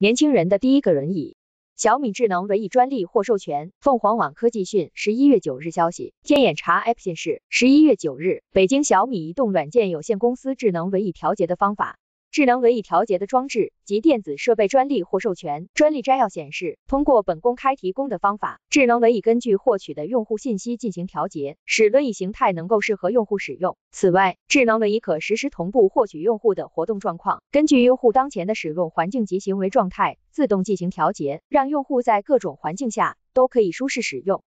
年轻人的第一个轮椅。小米智能唯一专利获授权。凤凰网科技讯，十一月九日消息，天眼查 App 显示，十一月九日，北京小米移动软件有限公司智能唯一调节的方法。智能轮椅调节的装置及电子设备专利获授权。专利摘要显示，通过本公开提供的方法，智能轮椅根据获取的用户信息进行调节，使轮椅形态能够适合用户使用。此外，智能轮椅可实时同步获取用户的活动状况，根据用户当前的使用环境及行为状态，自动进行调节，让用户在各种环境下都可以舒适使用。